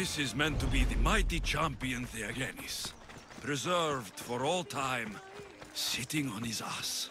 This is meant to be the mighty champion Theagenes, preserved for all time, sitting on his ass.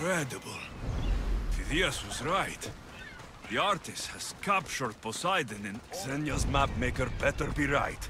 Incredible. Phidias was right. The artist has captured Poseidon and Xenia's mapmaker better be right.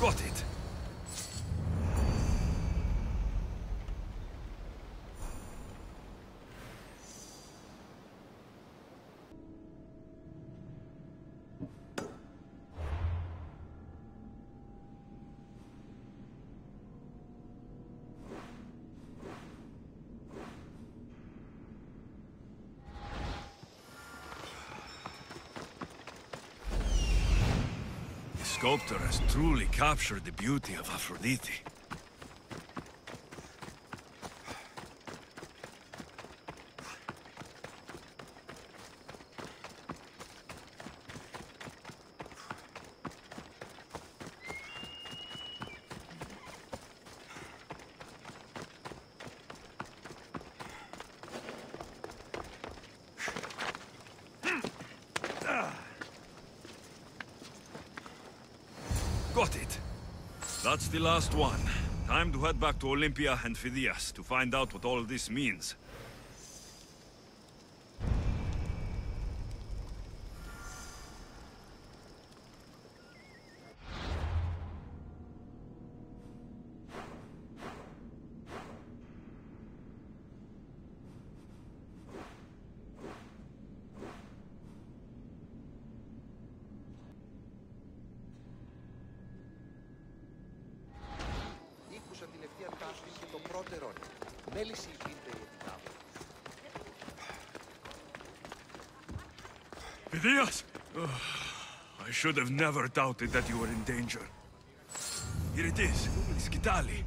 Got it. Sculptor has truly captured the beauty of Aphrodite. Got it. That's the last one. Time to head back to Olympia and Phidias to find out what all this means. προτεραιότητα. Γίνεται η I should have never doubted that you were in danger. Here it is, skytale.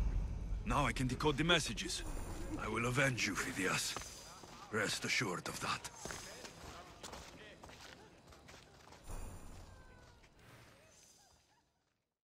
Now I can decode the messages. I will avenge you, Phidias. Rest assured of that.